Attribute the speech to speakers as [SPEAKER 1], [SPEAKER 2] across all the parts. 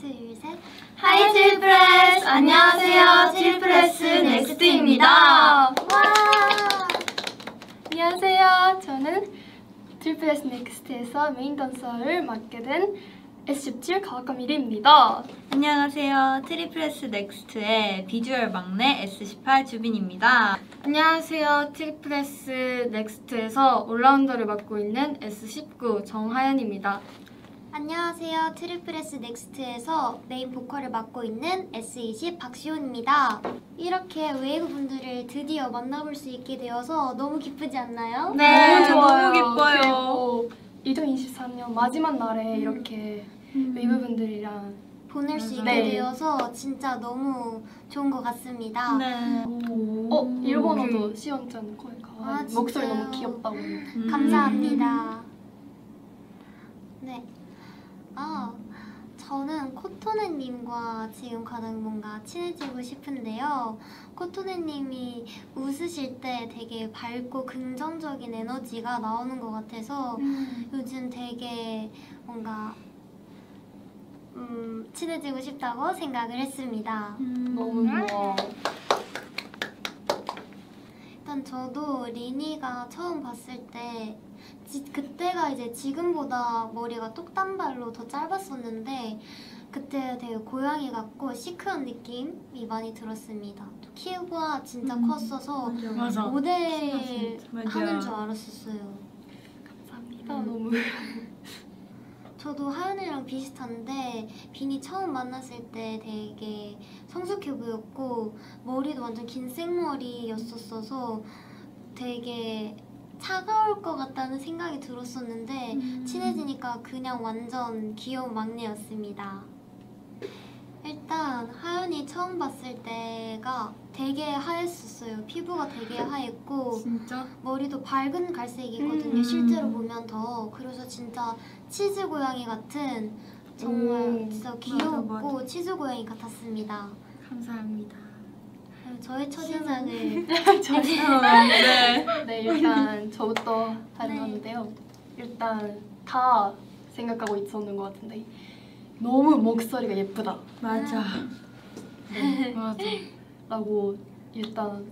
[SPEAKER 1] 둘, 셋.
[SPEAKER 2] Hi tripleS! 안녕하세요. tripleS NXT입니다.
[SPEAKER 1] 와!
[SPEAKER 3] 안녕하세요. 저는 tripleS NXT에서 main 댄서를 맡게 된 S17 가와카미 린입니다.
[SPEAKER 2] 안녕하세요. tripleS NXT의 비주얼 막내 S18 주빈입니다.
[SPEAKER 3] 안녕하세요. tripleS NXT에서 all-rounder를 맡고 있는 S19 정하연입니다.
[SPEAKER 1] 안녕하세요. tripleS NXT에서 main 보컬을 맡고 있는 S20 박시온입니다. 이렇게 웨이브 분들을 드디어 만나볼 수 있게 되어서 너무 기쁘지 않나요?
[SPEAKER 2] 네,
[SPEAKER 3] 너무 좋아요.
[SPEAKER 2] 너무 기뻐요.
[SPEAKER 3] 그리고 2023년 마지막 날에 이렇게 웨이브 분들이랑
[SPEAKER 1] 보낼 수 있게
[SPEAKER 3] 네.
[SPEAKER 1] 되어서 진짜 너무 좋은 것 같습니다.
[SPEAKER 2] 네.
[SPEAKER 3] 어 일본어도 시온짱 거에 가
[SPEAKER 1] 아,
[SPEAKER 3] 목소리? 너무 귀엽다고.
[SPEAKER 2] 음.
[SPEAKER 1] 감사합니다. 네. 아, 저는 코토네님과 지금 가장 뭔가 친해지고 싶은데요. 코토네님이 웃으실 때 되게 밝고 긍정적인 에너지가 나오는 것 같아서 요즘 되게 뭔가 음, 친해지고 싶다고 생각을 했습니다.
[SPEAKER 3] 너무 좋아.
[SPEAKER 1] 일단 저도 리니가 처음 봤을 때 지- 그때가 이제 지금보다 머리가 똑단발로 더 짧았었는데 그때 되게 고양이 같고 시크한 느낌이 많이 들었습니다. 또 키가 진짜
[SPEAKER 2] 음.
[SPEAKER 1] 컸어서
[SPEAKER 2] 맞아.
[SPEAKER 1] 모델
[SPEAKER 2] 맞아.
[SPEAKER 1] 하는 줄 알았었어요.
[SPEAKER 3] 감사합니다.
[SPEAKER 1] 음.
[SPEAKER 3] 너무
[SPEAKER 1] 저도 하연이랑 비슷한데 비니 처음 만났을 때 되게 성숙해 보였고 머리도 완전 긴 생머리였었어서 되게 차가울 것 같다는 생각이 들었었는데
[SPEAKER 2] 음.
[SPEAKER 1] 친해지니까 그냥 완전 귀여운 막내였습니다. 일단 하연이 처음 봤을 때가 되게 하였었어요. 피부가 되게 하얗고
[SPEAKER 2] 진짜?
[SPEAKER 1] 머리도 밝은 갈색이거든요.
[SPEAKER 3] 음.
[SPEAKER 1] 실제로 보면 더 그래서 진짜 치즈 고양이 같은 정말
[SPEAKER 3] 음.
[SPEAKER 1] 진짜
[SPEAKER 2] 맞아,
[SPEAKER 1] 귀엽고
[SPEAKER 2] 맞아.
[SPEAKER 1] 치즈 고양이 같았습니다.
[SPEAKER 2] 감사합니다.
[SPEAKER 1] 아유, 저의 첫인상을
[SPEAKER 2] 네.
[SPEAKER 3] 네 일단 저부터 발표하는데요. 일단 다 생각하고 있었는 것 같은데 너무 목소리가 예쁘다.
[SPEAKER 2] 맞아.
[SPEAKER 3] 네,
[SPEAKER 2] 맞아.
[SPEAKER 3] 라고 일단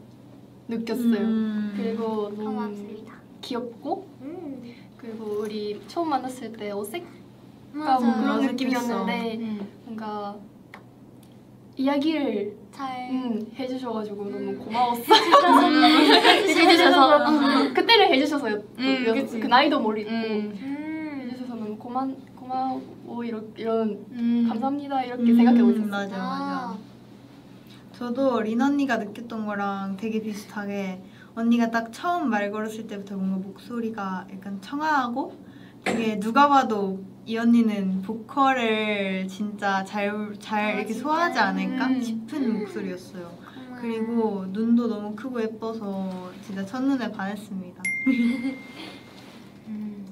[SPEAKER 3] 느꼈어요.
[SPEAKER 2] 음.
[SPEAKER 3] 그리고 너무
[SPEAKER 1] 고맙습니다.
[SPEAKER 3] 귀엽고
[SPEAKER 1] 음,
[SPEAKER 3] 그리고 우리 처음 만났을 때 어색한. 그런. 느낌이었는데
[SPEAKER 2] 음.
[SPEAKER 3] 뭔가 이야기를
[SPEAKER 1] 잘
[SPEAKER 3] 음, 해주셔가지고 너무 고마웠어.
[SPEAKER 1] 해주셔서
[SPEAKER 3] 음, 그때는 해주셔서요.
[SPEAKER 2] 음,
[SPEAKER 3] 그, 나이도 모르고
[SPEAKER 2] 음.
[SPEAKER 1] 음,
[SPEAKER 3] 해주셔서 너무 고마 고마워 이런 이런
[SPEAKER 2] 음.
[SPEAKER 3] 감사합니다 이렇게
[SPEAKER 2] 음,
[SPEAKER 3] 생각하고 있었어요.
[SPEAKER 2] 맞아, 맞아.
[SPEAKER 1] 아,
[SPEAKER 4] 저도 린 언니가 느꼈던 거랑 되게 비슷하게 언니가 딱 처음 말 걸었을 때부터 뭔가 목소리가 약간 청아하고 되게 누가 봐도 이 언니는 보컬을 진짜 잘, 잘
[SPEAKER 1] 아,
[SPEAKER 4] 이렇게
[SPEAKER 1] 진짜요?
[SPEAKER 4] 소화하지 않을까
[SPEAKER 2] 음.
[SPEAKER 4] 싶은 목소리였어요.
[SPEAKER 1] 정말.
[SPEAKER 4] 그리고 눈도 너무 크고 예뻐서 진짜 첫눈에 반했습니다.
[SPEAKER 2] 음,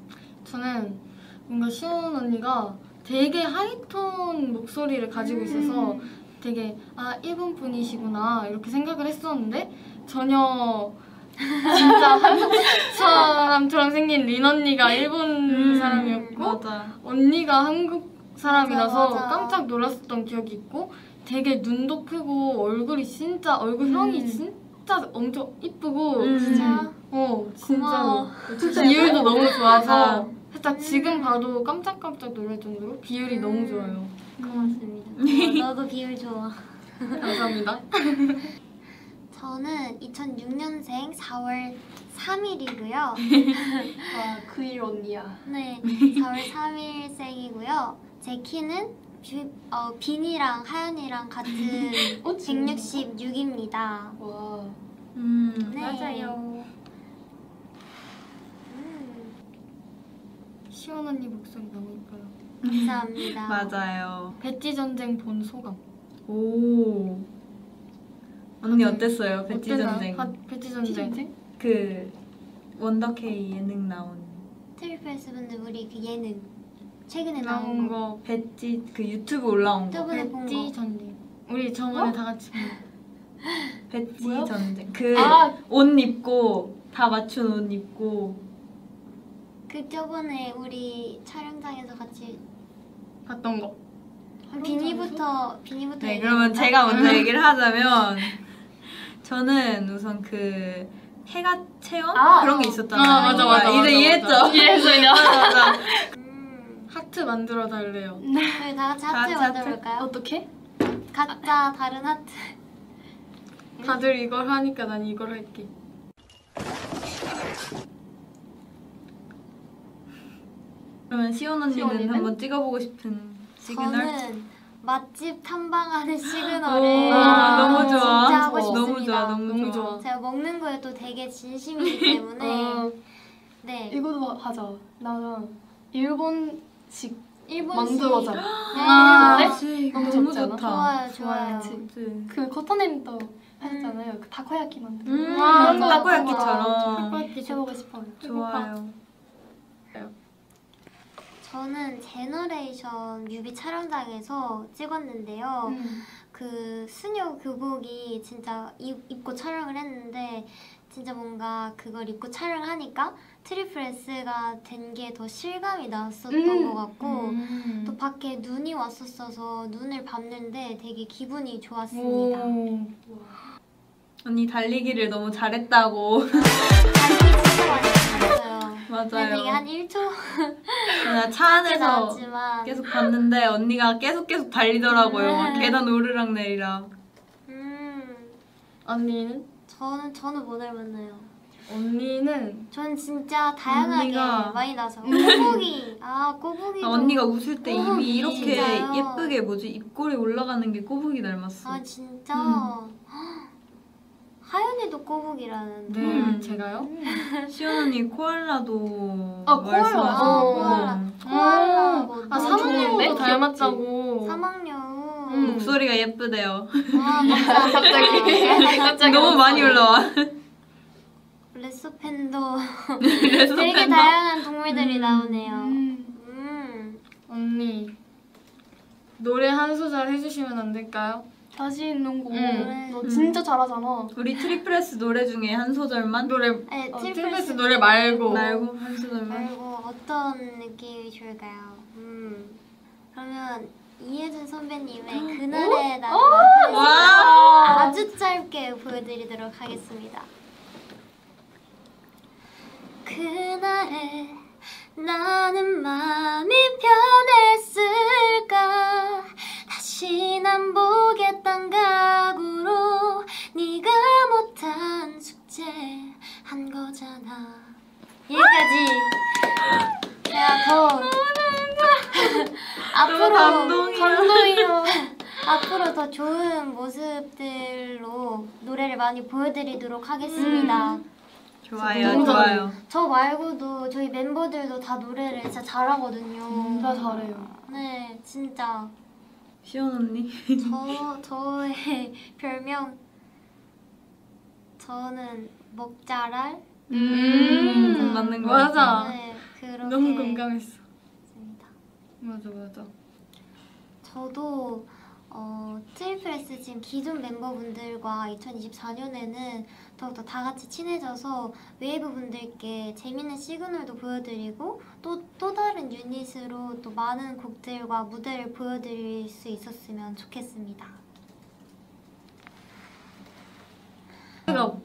[SPEAKER 2] 저는 뭔가 시원 언니가 되게 하이톤 목소리를 가지고 있어서 되게 아 일본 분이시구나 이렇게 생각을 했었는데 전혀 진짜 한국 사람처럼 생긴 린 언니가 일본 사람이었고
[SPEAKER 4] 맞아.
[SPEAKER 2] 언니가 한국 사람이라서
[SPEAKER 1] 맞아, 맞아.
[SPEAKER 2] 깜짝 놀랐었던 기억이 있고 되게 눈도 크고 얼굴이 진짜 얼굴형이
[SPEAKER 1] 음.
[SPEAKER 2] 진짜 엄청 이쁘고
[SPEAKER 4] 음.
[SPEAKER 1] 진짜
[SPEAKER 2] 어. 진짜로 비율도 너무 좋아서
[SPEAKER 4] 맞아.
[SPEAKER 2] 살짝 지금 봐도 깜짝깜짝 놀랄 정도로 비율이
[SPEAKER 1] 음.
[SPEAKER 2] 너무 좋아요
[SPEAKER 1] 고맙습니다. 어, 너도 비율 좋아.
[SPEAKER 2] 감사합니다
[SPEAKER 1] 저는 2006년생 4월 3일이고요.
[SPEAKER 3] 아 그일 언니야.
[SPEAKER 1] 네, 4월 3일생이고요. 제 키는 비, 어, 빈이랑 하연이랑 같은
[SPEAKER 3] 어, 진짜?
[SPEAKER 1] 166입니다.
[SPEAKER 3] 와
[SPEAKER 4] 음.
[SPEAKER 1] 네.
[SPEAKER 2] 맞아요
[SPEAKER 1] 음,
[SPEAKER 2] 시원 언니 목소리 너무 이뻐요
[SPEAKER 1] 감사합니다.
[SPEAKER 4] 맞아요.
[SPEAKER 2] 배지 전쟁 본 소감
[SPEAKER 4] 오. 언니 어땠어요? 배지? 전쟁.
[SPEAKER 2] 바- 배지 전쟁
[SPEAKER 4] 그 원더케이 예능 나온
[SPEAKER 1] 트리플스 분들 우리 그 예능 최근에
[SPEAKER 2] 나온
[SPEAKER 1] 나온 거
[SPEAKER 2] 거
[SPEAKER 4] 배지 그 유튜브 올라온 거.
[SPEAKER 2] 배지
[SPEAKER 1] 거.
[SPEAKER 2] 전쟁 우리 저번에
[SPEAKER 3] 어?
[SPEAKER 2] 다 같이 본
[SPEAKER 4] 배지
[SPEAKER 3] 뭐요?
[SPEAKER 4] 전쟁. 그아옷 입고 다 맞춘 옷 입고
[SPEAKER 1] 그 저번에 우리 촬영장에서 같이
[SPEAKER 2] 봤던 거
[SPEAKER 1] 그럼 비니부터 비니부터
[SPEAKER 4] 네, 그러면? 제가 먼저 얘기를 하자면 저는 우선 그 해가 체험
[SPEAKER 3] 아.
[SPEAKER 4] 그런 게 있었잖아요.
[SPEAKER 2] 아, 맞아, 맞아,
[SPEAKER 4] 이제
[SPEAKER 2] 맞아,
[SPEAKER 4] 이해했죠?
[SPEAKER 3] 이해했어요.
[SPEAKER 1] 음,
[SPEAKER 2] 하트 만들어 달래요.
[SPEAKER 1] 저희 다 같이
[SPEAKER 4] 다
[SPEAKER 1] 하트
[SPEAKER 4] 같이
[SPEAKER 1] 만들어 볼까요?
[SPEAKER 3] 어떻게?
[SPEAKER 1] 각자 다른 하트
[SPEAKER 2] 다들 이걸 하니까 난 이걸 할게.
[SPEAKER 4] 그러면 시온 언니는,
[SPEAKER 3] 시온 언니는?
[SPEAKER 4] 한번 찍어보고 싶은 시그널?
[SPEAKER 1] 저는 맛집 탐방하는 시그널을 되게 진심이기 때문에
[SPEAKER 3] 어,
[SPEAKER 1] 네
[SPEAKER 3] 이거도 하자. 나랑 일본식
[SPEAKER 1] 일본식
[SPEAKER 3] 만들어자.
[SPEAKER 1] 네.
[SPEAKER 3] 아,
[SPEAKER 1] 네.
[SPEAKER 4] 그치,
[SPEAKER 3] 너무
[SPEAKER 4] 너무? 좋다.
[SPEAKER 1] 좋아요 좋아요
[SPEAKER 3] 그치.
[SPEAKER 4] 그치.
[SPEAKER 3] 그 커터네임도 하셨잖아요. 그 다코야키 만들어.
[SPEAKER 4] 음,
[SPEAKER 1] 아,
[SPEAKER 4] 타코야키처럼.
[SPEAKER 1] 타코야키
[SPEAKER 3] 해보고 싶어요.
[SPEAKER 4] 좋아요.
[SPEAKER 1] 저는 Generation 뮤비 촬영장에서 찍었는데요.
[SPEAKER 3] 음.
[SPEAKER 1] 그 수녀 교복이 진짜 입, 입고 촬영을 했는데 진짜 뭔가 그걸 입고 촬영하니까 tripleS가 된 게 더 실감이 났었던
[SPEAKER 3] 음.
[SPEAKER 1] 것 같고
[SPEAKER 2] 음.
[SPEAKER 1] 또 밖에 눈이 왔었어서 눈을 봤는데 되게 기분이 좋았습니다.
[SPEAKER 2] 오.
[SPEAKER 4] 언니 달리기를 너무 잘했다고.
[SPEAKER 1] 달리기 진짜 많이 했어요.
[SPEAKER 4] 맞아요.
[SPEAKER 1] 되게 한 1초
[SPEAKER 4] 나 차 안에서
[SPEAKER 1] 나왔지만
[SPEAKER 4] 계속 봤는데 언니가 계속 계속 달리더라고요. 막
[SPEAKER 1] 네.
[SPEAKER 4] 계단 오르락 내리락.
[SPEAKER 1] 음
[SPEAKER 2] 언니는?
[SPEAKER 1] 저는 저는 뭐 닮았나요?
[SPEAKER 2] 언니는
[SPEAKER 1] 저는 진짜 다양하게
[SPEAKER 4] 언니가-
[SPEAKER 1] 많이 나서 꼬부기 아 꼬부기
[SPEAKER 4] 아, 언니가 웃을 때
[SPEAKER 1] 꼬부기,
[SPEAKER 4] 입이 이렇게
[SPEAKER 1] 진짜요?
[SPEAKER 4] 예쁘게 뭐지 입꼬리 올라가는 게 꼬북이 닮았어.
[SPEAKER 1] 아 진짜
[SPEAKER 4] 음.
[SPEAKER 1] 하연이도 꼬북이라는데
[SPEAKER 2] 네
[SPEAKER 4] 음.
[SPEAKER 2] 제가요?
[SPEAKER 4] 시연 언니 코알라도
[SPEAKER 3] 아, 코알라.
[SPEAKER 1] 아,
[SPEAKER 3] 어.
[SPEAKER 1] 코알라 코알라
[SPEAKER 2] 뭐아 사모님도
[SPEAKER 3] 좋은데?
[SPEAKER 2] 닮았다고.
[SPEAKER 1] 사막류
[SPEAKER 2] 음.
[SPEAKER 4] 목소리가 예쁘대요.
[SPEAKER 1] 아 감사합니다
[SPEAKER 3] 갑자기 갑자기
[SPEAKER 4] 너무 많이 올라와.
[SPEAKER 1] 레소팬도 되게? 다양한 동물들이
[SPEAKER 4] 음.
[SPEAKER 1] 나오네요
[SPEAKER 3] 음.
[SPEAKER 1] 음.
[SPEAKER 2] 언니 노래 한 소절 해주시면 안 될까요?
[SPEAKER 3] 자신 있는 곡.
[SPEAKER 2] 음.
[SPEAKER 3] 너 진짜 잘하잖아.
[SPEAKER 4] 우리 트리플레스 노래 중에 한 소절만
[SPEAKER 2] 노래
[SPEAKER 1] 네,
[SPEAKER 2] 어,
[SPEAKER 1] 트리플
[SPEAKER 2] 트리플스
[SPEAKER 1] S
[SPEAKER 2] 노래 말고
[SPEAKER 4] 말고 한 소절만.
[SPEAKER 1] 말고 어떤 느낌이 좋을까요? 음. 그러면 이혜준 선배님의 그날의 나를
[SPEAKER 4] 와.
[SPEAKER 1] 아주 짧게 보여드리도록 하겠습니다. 그날에 나는 마음이 변 앞으로 더 좋은 모습들로 노래를 많이 보여드리도록 하겠습니다.
[SPEAKER 4] 좋아요,
[SPEAKER 1] 너무
[SPEAKER 4] 좋아요.
[SPEAKER 1] 저 말고도 저희 멤버들도 다 노래를 진짜 잘하거든요.
[SPEAKER 3] 진짜 잘해요.
[SPEAKER 1] 네, 진짜
[SPEAKER 4] 시온 언니.
[SPEAKER 1] 저 저의 별명 저는 먹잘알.
[SPEAKER 4] 음, 맞는 거
[SPEAKER 2] 맞아.
[SPEAKER 1] 네, 그렇게
[SPEAKER 2] 너무 공감했어. 맞아 맞아.
[SPEAKER 1] 저도 어, tripleS 지금 기존 멤버분들과 2024년에는 더욱더 다 같이 친해져서 웨이브 분들께 재밌는 시그널도 보여드리고 또, 또 다른 유닛으로 또 많은 곡들과 무대를 보여드릴 수 있었으면 좋겠습니다.
[SPEAKER 2] 이거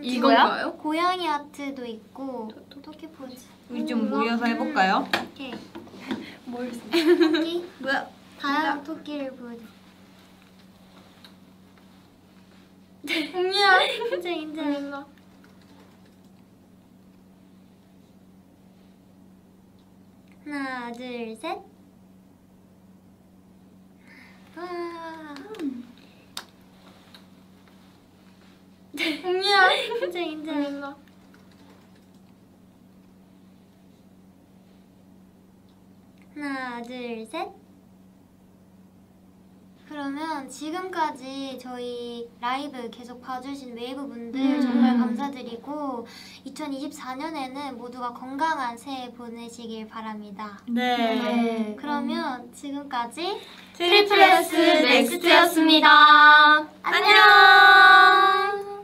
[SPEAKER 3] 이거야?
[SPEAKER 2] 이건가요?
[SPEAKER 1] 고양이 아트도 있고 토끼 포즈
[SPEAKER 4] 우리 좀 모여서 해볼까요?
[SPEAKER 1] 이렇게
[SPEAKER 3] 뭘 써?
[SPEAKER 1] 토끼
[SPEAKER 4] 뭐야?
[SPEAKER 1] 다양한 토끼를 보여드 릴게요.
[SPEAKER 2] 언니야.
[SPEAKER 1] 인정 인정 하나 둘 셋. 와.
[SPEAKER 2] 언니야.
[SPEAKER 1] 인정 인정. 하나 둘 셋. 지금까지 저희 라이브 계속 봐주신 웨이브 분들
[SPEAKER 2] 음.
[SPEAKER 1] 정말 감사드리고 2024년에는 모두가 건강한 새해 보내시길 바랍니다.
[SPEAKER 4] 네.
[SPEAKER 2] 네.
[SPEAKER 1] 그러면 지금까지
[SPEAKER 4] 트리플레스
[SPEAKER 2] 넥스트였습니다.
[SPEAKER 1] 안녕.